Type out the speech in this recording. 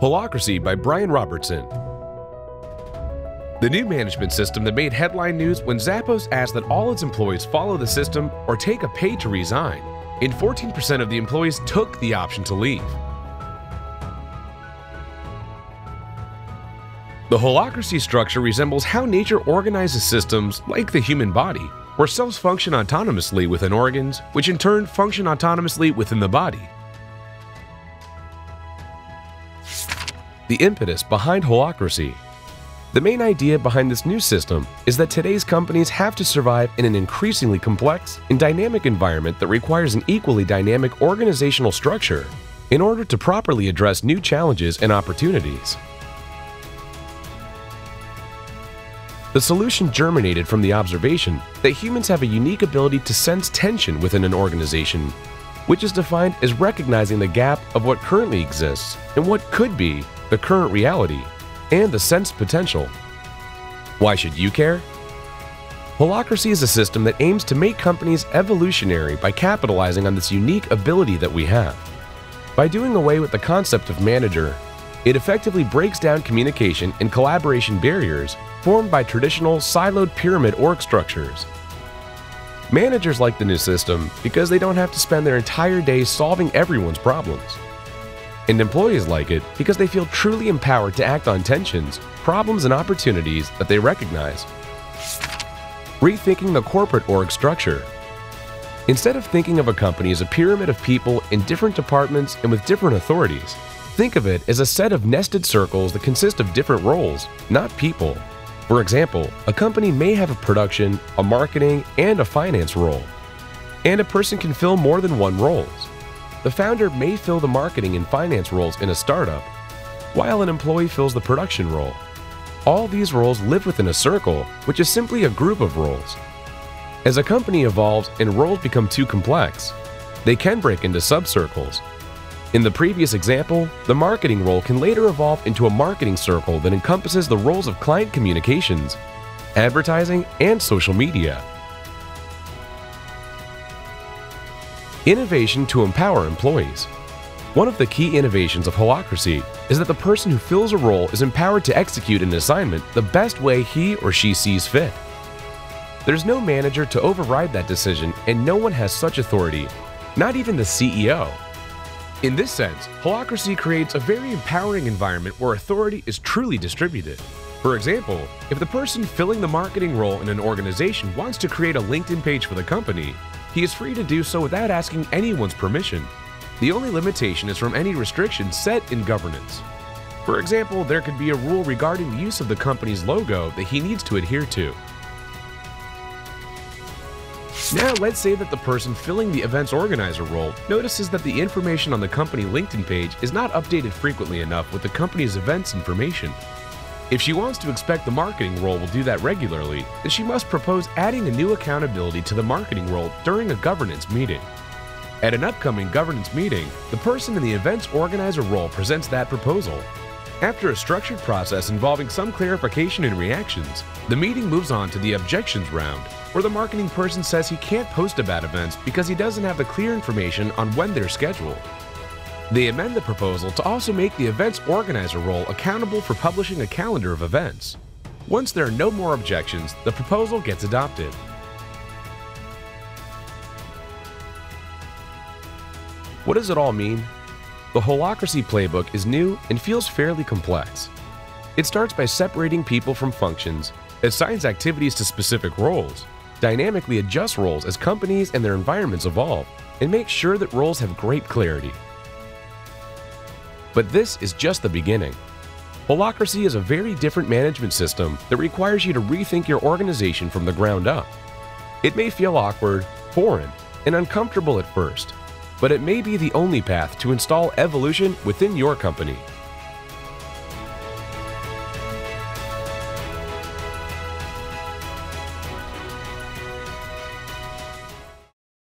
Holacracy by Brian Robertson. The new management system that made headline news when Zappos asked that all its employees follow the system or take a pay to resign, and 14% of the employees took the option to leave. The holacracy structure resembles how nature organizes systems like the human body, where cells function autonomously within organs, which in turn function autonomously within the body. The impetus behind holacracy. The main idea behind this new system is that today's companies have to survive in an increasingly complex and dynamic environment that requires an equally dynamic organizational structure in order to properly address new challenges and opportunities. The solution germinated from the observation that humans have a unique ability to sense tension within an organization, which is defined as recognizing the gap of what currently exists and what could be the current reality, and the sensed potential. Why should you care? Holacracy is a system that aims to make companies evolutionary by capitalizing on this unique ability that we have. By doing away with the concept of manager, it effectively breaks down communication and collaboration barriers formed by traditional siloed pyramid org structures. Managers like the new system because they don't have to spend their entire day solving everyone's problems. And employees like it because they feel truly empowered to act on tensions, problems, and opportunities that they recognize. Rethinking the corporate org structure. Instead of thinking of a company as a pyramid of people in different departments and with different authorities, think of it as a set of nested circles that consist of different roles, not people. For example, a company may have a production, a marketing, and a finance role. And a person can fill more than one roles. The founder may fill the marketing and finance roles in a startup, while an employee fills the production role. All these roles live within a circle, which is simply a group of roles. As a company evolves and roles become too complex, they can break into subcircles. In the previous example, the marketing role can later evolve into a marketing circle that encompasses the roles of client communications, advertising, and social media. Innovation to empower employees. One of the key innovations of Holacracy is that the person who fills a role is empowered to execute an assignment the best way he or she sees fit. There's no manager to override that decision, and no one has such authority, not even the CEO. In this sense, Holacracy creates a very empowering environment where authority is truly distributed. For example, if the person filling the marketing role in an organization wants to create a LinkedIn page for the company, he is free to do so without asking anyone's permission. The only limitation is from any restrictions set in governance. For example, there could be a rule regarding the use of the company's logo that he needs to adhere to. Now, let's say that the person filling the event's organizer role notices that the information on the company LinkedIn page is not updated frequently enough with the company's events information. If she wants to expect the marketing role will do that regularly, then she must propose adding a new accountability to the marketing role during a governance meeting. At an upcoming governance meeting, the person in the event's organizer role presents that proposal. After a structured process involving some clarification and reactions, the meeting moves on to the objections round, where the marketing person says he can't post about events because he doesn't have the clear information on when they're scheduled. They amend the proposal to also make the event's organizer role accountable for publishing a calendar of events. Once there are no more objections, the proposal gets adopted. What does it all mean? The Holacracy playbook is new and feels fairly complex. It starts by separating people from functions, assigns activities to specific roles, dynamically adjusts roles as companies and their environments evolve, and makes sure that roles have great clarity. But this is just the beginning. Holacracy is a very different management system that requires you to rethink your organization from the ground up. It may feel awkward, foreign, and uncomfortable at first, but it may be the only path to install evolution within your company.